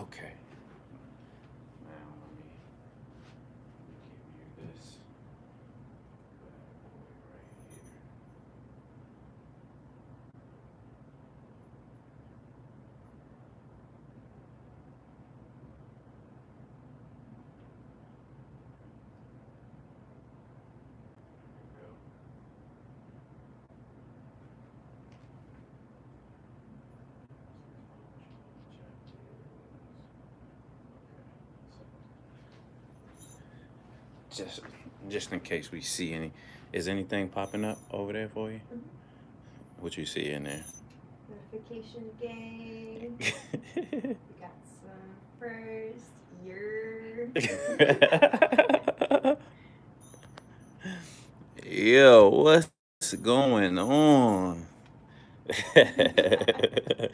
Okay. Now let me give you this bad boy right here. There we go. Just, just in case we see any, is anything popping up over there for you? Mhm. What you see in there? Notification game We got some first year. Yo, what's going on?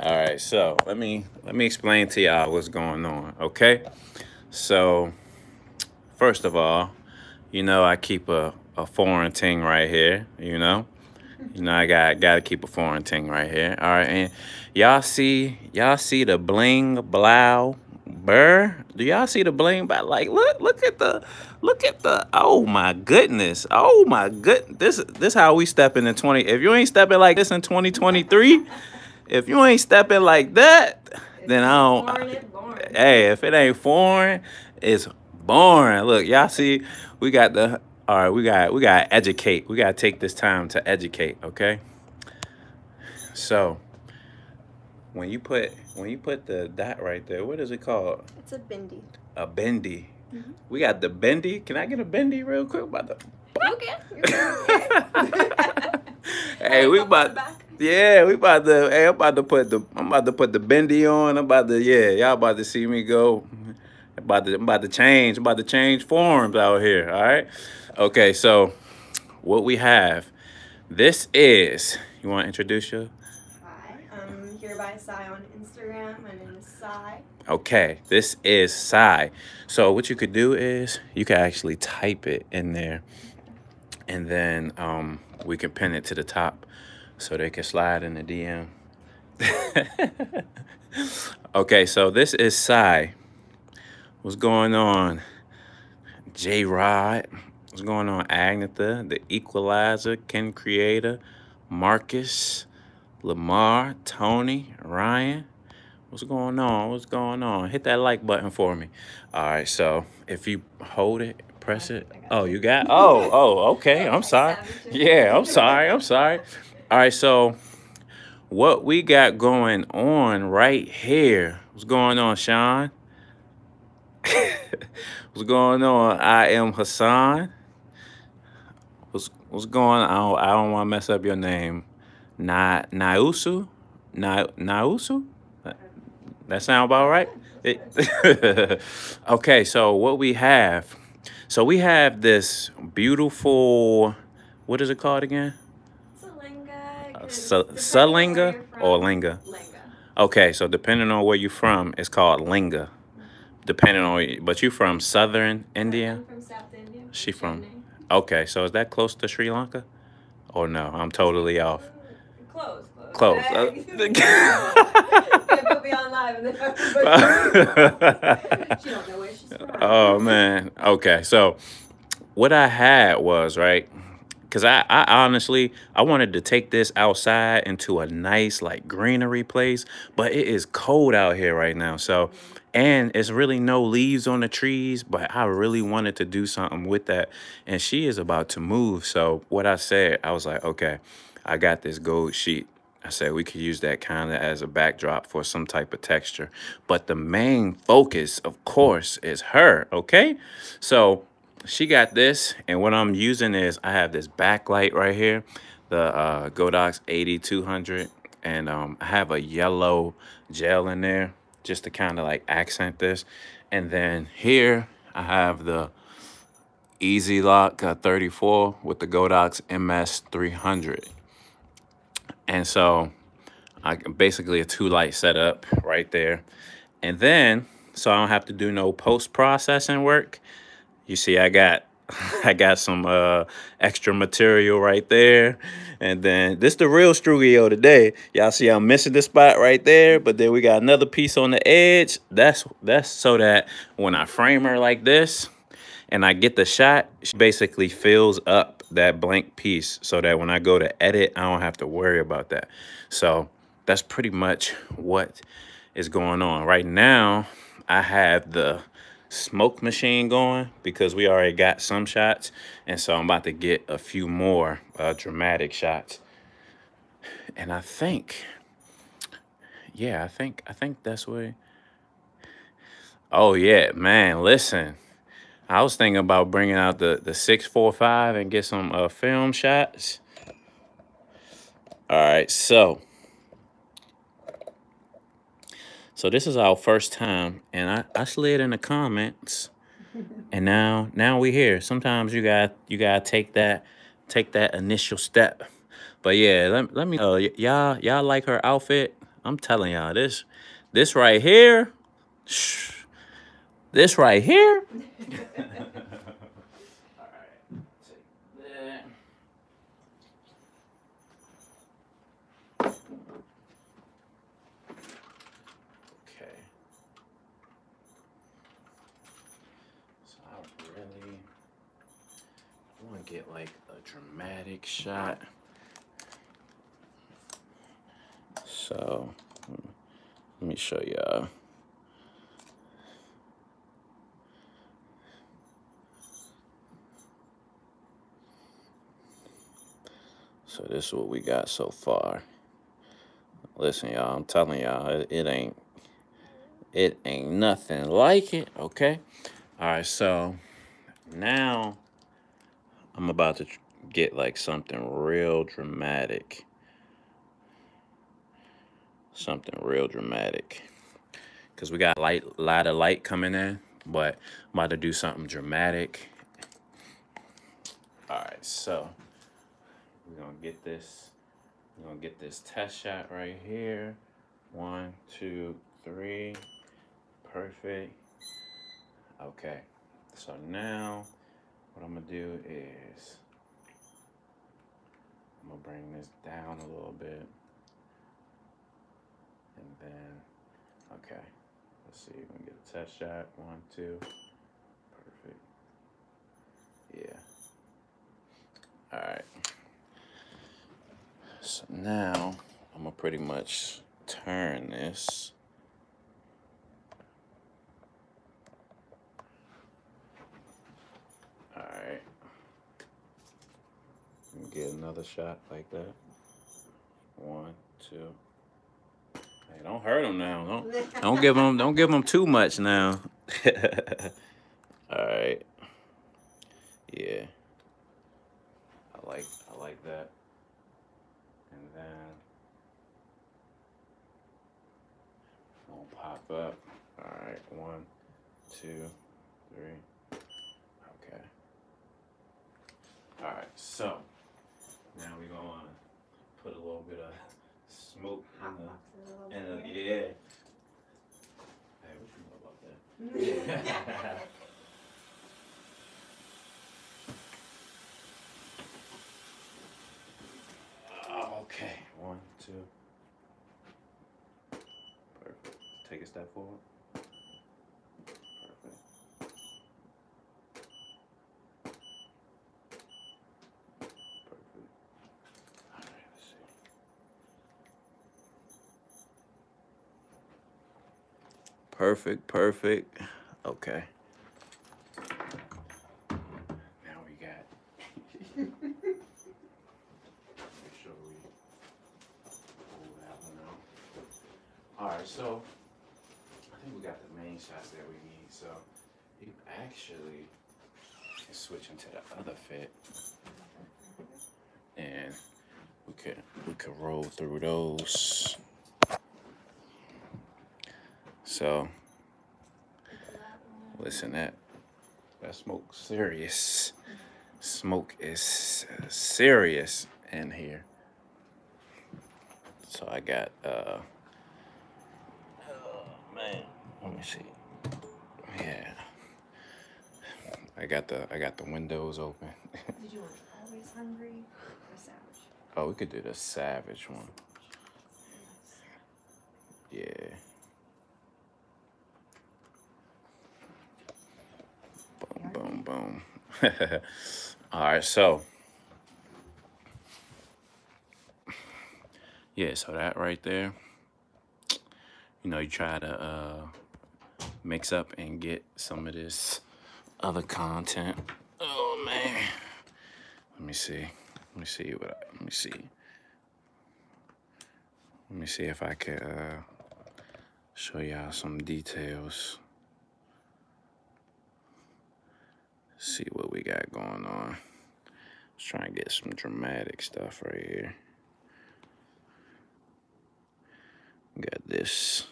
All right, so let me let me explain to y'all what's going on, okay? So, first of all, you know I keep a, a foreign ting right here, you know? You know I got got to keep a foreign ting right here. All right, and y'all see y'all see the bling blow burr? Do y'all see the bling but like look look at the look at the oh my goodness. Oh my good this this how we stepping in 20 if you ain't stepping like this in 2023, if you ain't stepping like that, then I don't Born it, born. hey, if it ain't foreign, it's boring. Look, y'all see, we got the all right, we got we gotta educate. We gotta take this time to educate, okay? So when you put when you put the dot right there, what is it called? It's a bendy. A bendy. Mhm. We got the bendy. Can I get a bendy real quick? About the Okay. Hey, we Up on the about back. yeah, we about to hey, I'm about to put the I'm about to put the bendy on. I'm about to yeah, y'all about to see me go. About to I'm about to change. I'm about to change forms out here. All right. Okay, so what we have, this is you want to introduce you? Hi, I'm here by Sai on Instagram. My name is Sai. Okay, this is Sai. So what you could do is you could actually type it in there, and then um, we can pin it to the top, so they can slide in the DM. okay, so this is Sai. What's going on? J Rod. What's going on? Agnetha, the Equalizer, Ken Creator, Marcus, Lamar, Tony, Ryan. What's going on? What's going on? Hit that like button for me. All right, so if you hold it, press it. Oh, you. got? Oh, oh, okay. I'm sorry. Yeah, I'm sorry. I'm sorry. All right, so what we got going on right here? What's going on, Sean? What's going on? I am Hassan. What's what's going on? I don't, I don't want to mess up your name. Na Nausu? Na Nausu? That sound about right? It- okay, so what we have, so we have this beautiful, what is it called again? Salinga. Uh, Sa- depending on Salinga or Linga? Linga. Okay, so depending on where you're from, it's called Linga. Depending on, you, but you from southern India? I'm from South India. She from- Chennai. Okay, so is that close to Sri Lanka? Or no? I'm totally off. Close, close. Close. Uh, They put me on live and then she don't know where she's from. oh man. Okay, so what I had was right because I, I honestly I wanted to take this outside into a nice like greenery place, but it is cold out here right now. So and it's really no leaves on the trees, but I really wanted to do something with that. And she is about to move. So what I said, I was like, okay, I got this gold sheet. I said we could use that kind of as a backdrop for some type of texture. But the main focus, of course, is her, okay? So she got this, and what I'm using is I have this backlight right here, the uh, Godox AD200, and um, I have a yellow gel in there just to kind of like accent this. And then here I have the Easy Lock uh, 34 with the Godox MS 300. And so I basically a two light setup right there. And then, so I don't have to do no post processing work. You see, I got I got some uh extra material right there. And then this the real Strugio today. Y'all see I'm missing the spot right there, but then we got another piece on the edge. That's that's so that when I frame her like this and I get the shot, she basically fills up that blank piece so that when I go to edit, I don't have to worry about that. So that's pretty much what is going on. Right now, I have the smoke machine going because we already got some shots. And so I'm about to get a few more uh, dramatic shots. And I think, yeah, I think, I think that's where, oh yeah, man, listen. I was thinking about bringing out the, the 645 and get some uh, film shots. All right, so So this is our first time, and I, I slid in the comments, and now now we here. Sometimes you got you gotta take that take that initial step. But yeah, let, let me uh, know y'all y'all like her outfit. I'm telling y'all this this right here, shh, this right here. get like a dramatic shot. So let me show y'all. So this is what we got so far. Listen, y'all, I'm telling y'all, it, it ain't, it ain't nothing like it, okay? All right, so now I'm about to get like something real dramatic. Something real dramatic. Because we got light, lot of light coming in, but I'm about to do something dramatic. All right, so we're gonna get this, we're gonna get this test shot right here. One, two, three, perfect. Okay, so now what I'm gonna do is I'm gonna bring this down a little bit and then okay let's see we can get a test shot one two perfect yeah all right so now I'm gonna pretty much turn this All right. get another shot like that. One, two. Hey, don't hurt him now. Don't don't give him don't give him too much now. All right. Yeah. I like I like that. And then up. All right. One, two, three. Okay. All right. So. Now we're gonna put a little bit of smoke in the, in the yeah. Hey, what you know about that? okay, one, two. Perfect. Take a step forward. Perfect, perfect. Okay. Now we got. Make sure we pull that one out. All right, so got shots that we need. So you actually can switch into the other fit, and we could we could roll through those. So, listen, that that smoke serious. Smoke is serious in here. So I got, uh, oh man, let me see. Yeah. I got the I got the windows open. Did you want always hungry or savage? oh, we could do the savage one. Yeah. Boom, boom, boom. All right, so yeah, so that right there, you know, you try to uh, mix up and get some of this other content. Oh man, let me see. Let me see what. I, let me see. Let me see if I can uh, show y'all some details. See what we got going on. Let's try and get some dramatic stuff right here. Got this.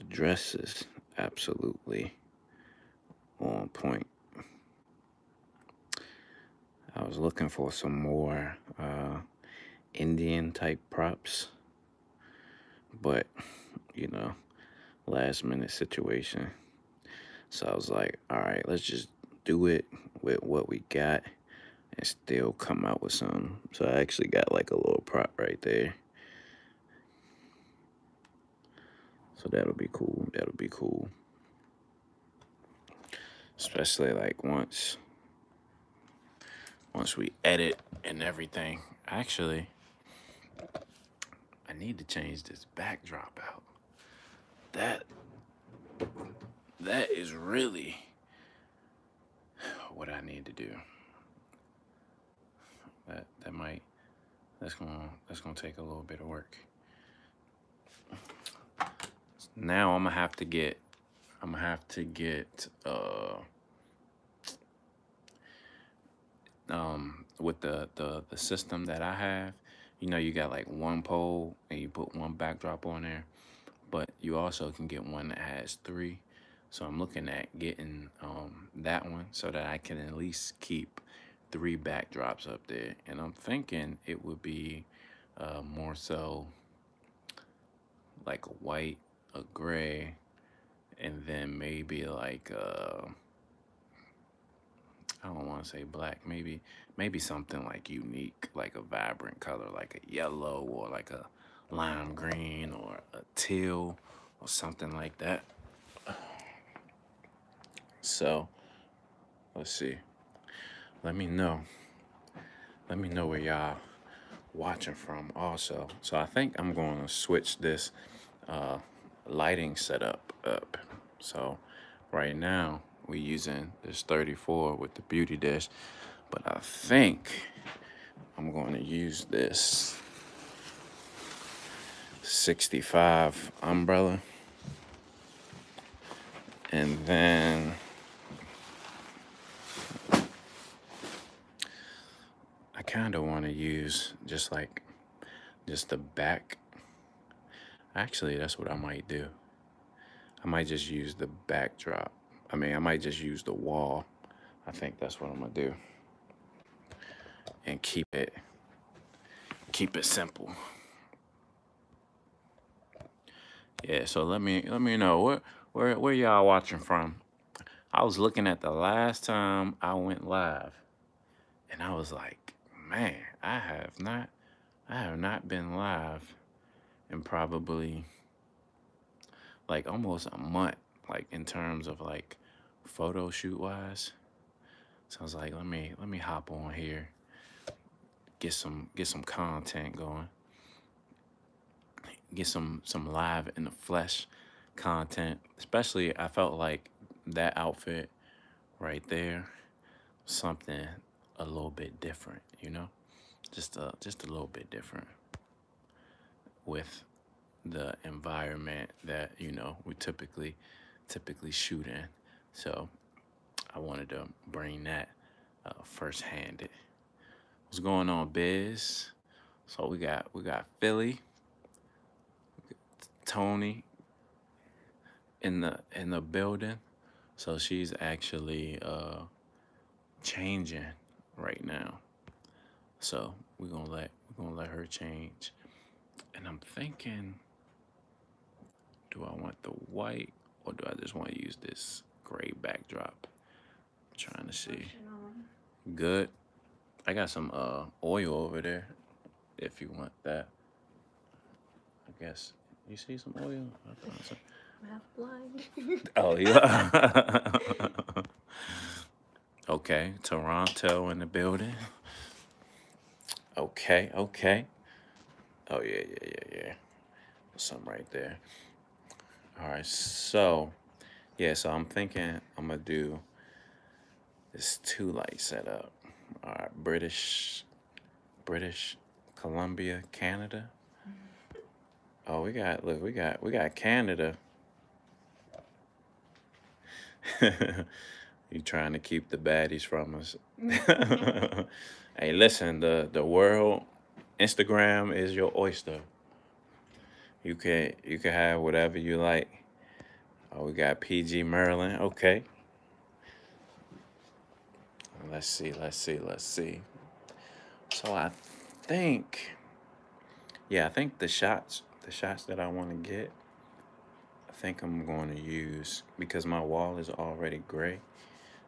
The dress is absolutely on point. I was looking for some more uh, Indian type props, but you know, last minute situation. So I was like, all right, let's just do it with what we got and still come out with some. So I actually got like a little prop right there. So that'll be cool. That'll be cool. Especially like once once we edit and everything. Actually, I need to change this backdrop out. That that is really what I need to do. That that might that's gonna that's gonna take a little bit of work. Now I'm gonna have to get I'm gonna have to get uh um with the the the system that I have, you know, you got like one pole and you put one backdrop on there, but you also can get one that has three. So I'm looking at getting um that one so that I can at least keep three backdrops up there. And I'm thinking it would be uh, more so like a white, a gray, and then maybe like uh I don't want to say black, maybe maybe something like unique, like a vibrant color, like a yellow or like a lime green or a teal or something like that. So, let's see. Let me know. Let me know where y'all watching from also. So I think I'm going to switch this uh, lighting setup up. So right now we're using this 34 with the beauty dish, but I think I'm going to use this 65 umbrella. And then I kind of want to use just like just the back. Actually, that's what I might do. I might just use the backdrop. I mean, I might just use the wall. I think that's what I'm gonna do. And keep it keep it simple. Yeah, so let me let me know where where where y'all watching from. I was looking at the last time I went live and I was like, man, I have not I have not been live in probably like almost a month, like in terms of like photo shoot wise. So I was like, let me let me hop on here, get some get some content going, get some some live in the flesh content. Especially, I felt like that outfit right there, something a little bit different, you know, just a just a little bit different with the environment that you know we typically typically shoot in. So I wanted to bring that uh, first-handed. What's going on, Biz? So we got we got Philly, Tony in the in the building. So she's actually uh, changing right now. So we're gonna let we're gonna let her change. And I'm thinking, do I want the white Or do I just want to use this gray backdrop? I'm trying to see. Good. I got some uh oil over there if you want that. I guess. You see some oil? I'm half blind. Oh yeah. okay, Toronto in the building. Okay, okay. Oh yeah, yeah, yeah, yeah. Some right there. All right, so yeah, so I'm thinking I'm gonna do this two light setup. All right, British, British Columbia, Canada. Mm-hmm. Oh, we got look, we got we got Canada. you trying to keep the baddies from us. hey, listen, the the world Instagram is your oyster. You can you can have whatever you like. Oh, we got PG Merlin. Okay. Let's see, let's see, let's see. So I think yeah, I think the shots the shots that I want to get I think I'm going to use because my wall is already gray.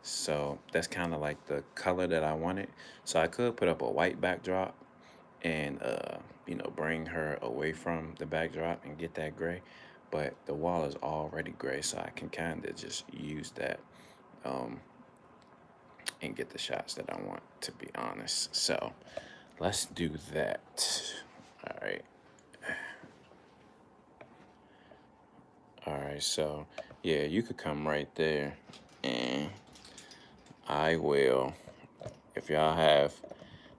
So that's kind of like the color that I wanted. So I could put up a white backdrop and, uh, you know, bring her away from the backdrop and get that gray. But the wall is already gray, so I can kind of just use that um, and get the shots that I want, to be honest. So let's do that. All right. All right, so yeah, you could come right there and I will if y'all have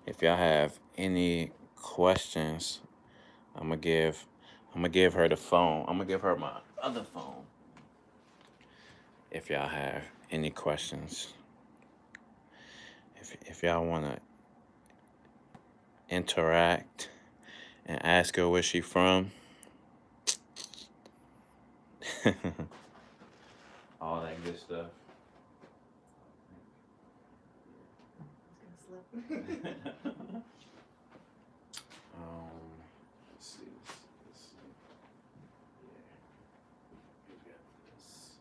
if y'all have any questions, I'm gonna give I'm gonna give her the phone. I'm gonna give her my other phone. If y'all have any questions. If if y'all wanna interact and ask her where she from. All that good stuff. It's gonna slip. um, let's see. Let's see. Yeah. Got this.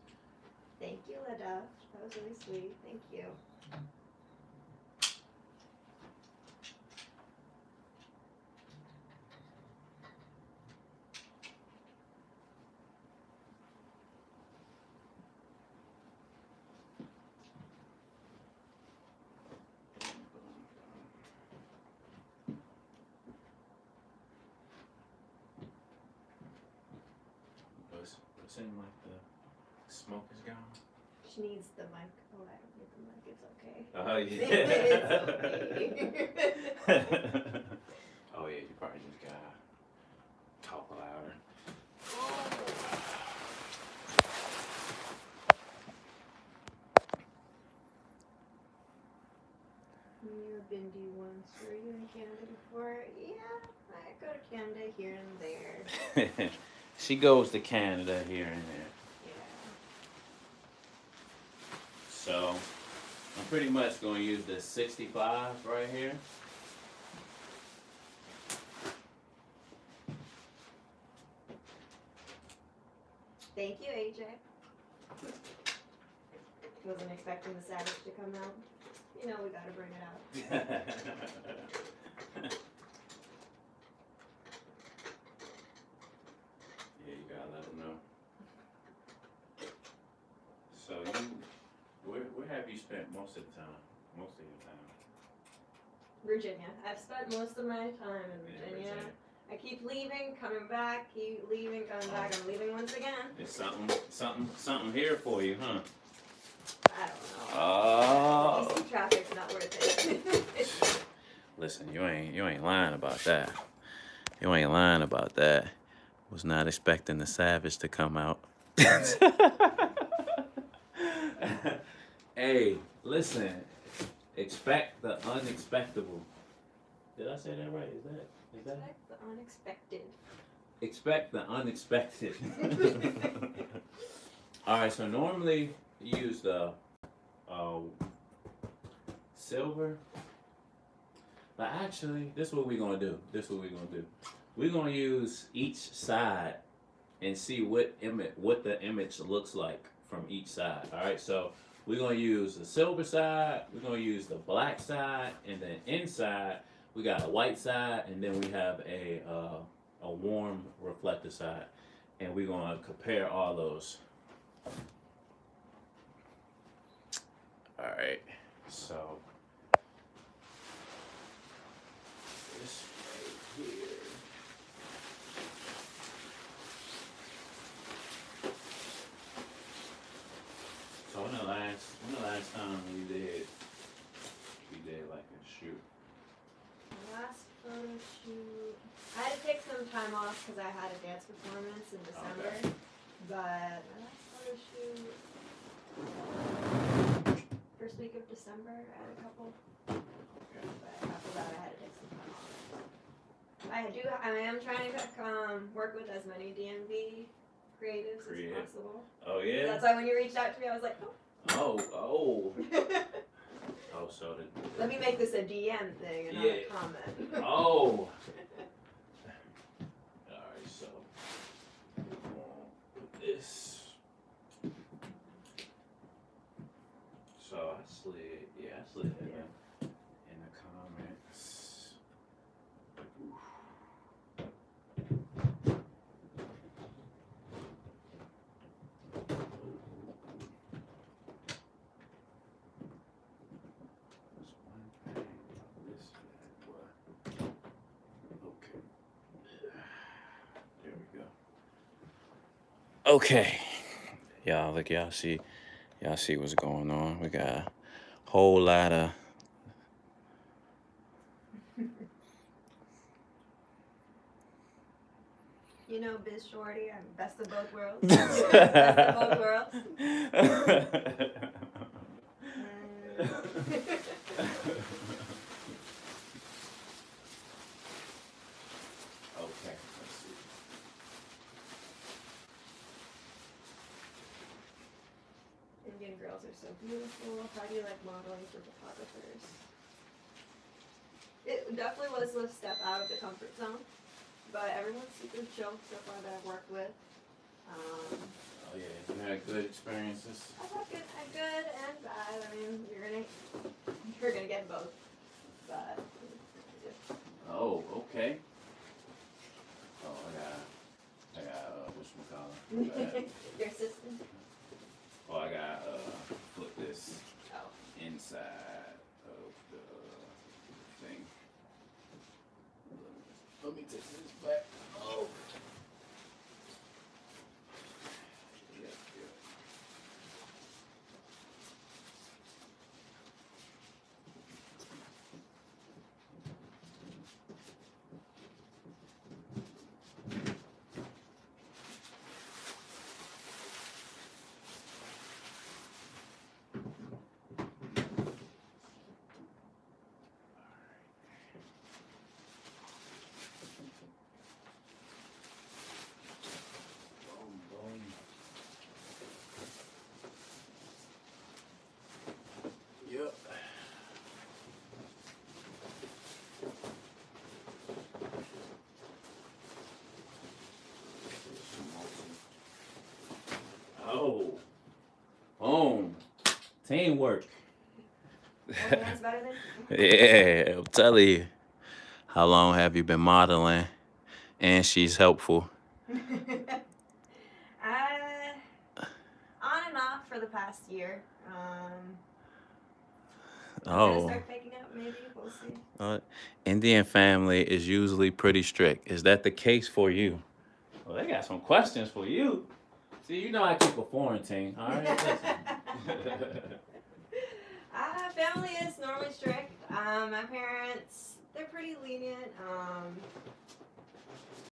Thank you, Leda. That was really sweet. Thank you. But it's, like the smoke is gone. She needs the mic. Oh, I don't need the mic. It's okay. Oh It's okay. oh yeah, you probably just gotta talk louder. You've been to once. Were you in Canada before? Yeah, I go to Canada here and there. she goes to Canada here and there. So I'm pretty much gonna use this 65 right here. Thank you, AJ. Wasn't expecting the Savage to come out. You know we gotta bring it out. yeah, you gotta let them know. So you, where, where have you spent most of the time? Most of your time? Virginia. I've spent most of my time in Virginia. I keep leaving, coming back, keep leaving, coming back. I'm leaving once again. It's something, something, something here for you, huh? I don't know. Oh. DC traffic's not worth it. Listen, you ain't you ain't lying about that. You ain't lying about that. Was not expecting the savage to come out. hey, listen. Expect the unexpectable. Did I say that right? Is that is that Expect the unexpected. expect the unexpected. All right, so normally you use the uh, silver, but actually, this is what we're gonna do. This is what we're gonna do. We're gonna use each side and see what image what the image looks like from each side. All right, so we're gonna use the silver side, we're gonna use the black side, and then inside we got a white side, and then we have a uh, a warm reflective side, and we're gonna compare all those. All right, so this right here. So when the last when the last time you did you did like a shoot? Last photo shoot. I had to take some time off because I had a dance performance in December. Okay. But my last photo shoot. First week of December, I had a couple. But after that, I had to take some time off. I do. I am trying to um, work with as many DMV creatives Creative. as possible. Oh yeah. That's why when you reached out to me, I was like, oh. Oh oh oh. So the. Let me make this a DM thing and not Yeah. a comment. Oh. Alright, so we'll put this. So I slid, yeah, I slid it in, the- in the comments. There's one thing I missed that, but- Okay. There we go. Okay. Y'all look, y'all see, y'all see what's going on. We got a whole lot of You know, Biz Shorty, I'm best of both worlds. best of both worlds. okay, let's see. Indian girls are so beautiful. How do you like modeling for photographers? It definitely was a step out of the comfort zone, but everyone's super chill so far that I've worked with. Um, Oh yeah, you had good experiences. I've had good, uh, good and bad. I mean, you're gonna, you're gonna get both. But Oh, okay. Oh, I got, I got, uh, whatchamacallit? your assistant. Oh, I got, uh, put this Oh, inside of the thing. Let me take this back. Oh. Yep, yep. Boom, boom. Yep. Oh. Boom. Teamwork. one hand's. Yeah, I'm telling you. How long have you been modeling? And she's helpful. uh, on and off for the past year. Um, Oh. start picking up maybe. We'll see. Uh, Indian family is usually pretty strict. Is that the case for you? Well, they got some questions for you. See, you know I keep a foreign team. All right, uh, family is normally strict. Um, my parents, they're pretty lenient. Um,